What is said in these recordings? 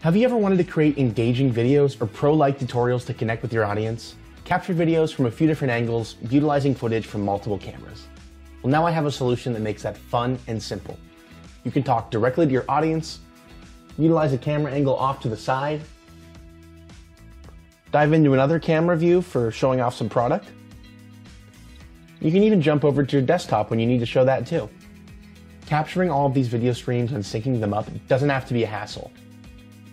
Have you ever wanted to create engaging videos or pro-like tutorials to connect with your audience? Capture videos from a few different angles, utilizing footage from multiple cameras. Well, now I have a solution that makes that fun and simple. You can talk directly to your audience, utilize a camera angle off to the side, dive into another camera view for showing off some product. You can even jump over to your desktop when you need to show that too. Capturing all of these video streams and syncing them up doesn't have to be a hassle.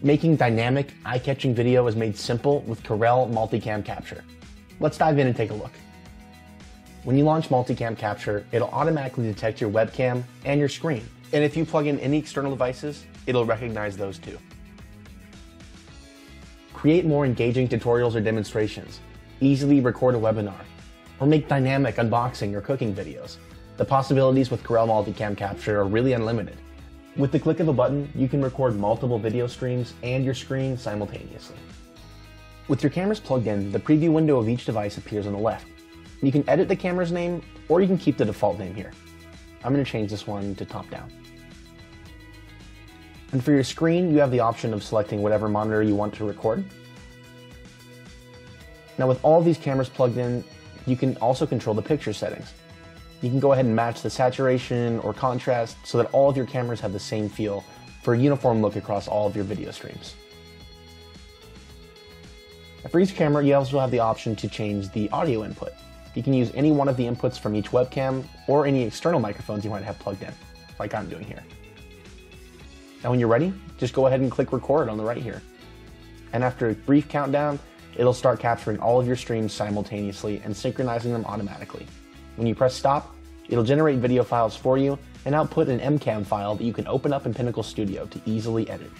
Making dynamic, eye-catching video is made simple with Corel Multicam Capture. Let's dive in and take a look. When you launch Multicam Capture, it'll automatically detect your webcam and your screen. And if you plug in any external devices, it'll recognize those too. Create more engaging tutorials or demonstrations. Easily record a webinar. Or make dynamic unboxing or cooking videos. The possibilities with Corel Multicam Capture are really unlimited. With the click of a button, you can record multiple video streams and your screen simultaneously. With your cameras plugged in, the preview window of each device appears on the left. You can edit the camera's name, or you can keep the default name here. I'm going to change this one to top down. And for your screen, you have the option of selecting whatever monitor you want to record. Now with all these cameras plugged in, you can also control the picture settings. You can go ahead and match the saturation or contrast so that all of your cameras have the same feel for a uniform look across all of your video streams. For each camera, you also have the option to change the audio input. You can use any one of the inputs from each webcam or any external microphones you might have plugged in, like I'm doing here. Now when you're ready, just go ahead and click record on the right here. And after a brief countdown, it'll start capturing all of your streams simultaneously and synchronizing them automatically. When you press stop, it'll generate video files for you and output an MCAM file that you can open up in Pinnacle Studio to easily edit.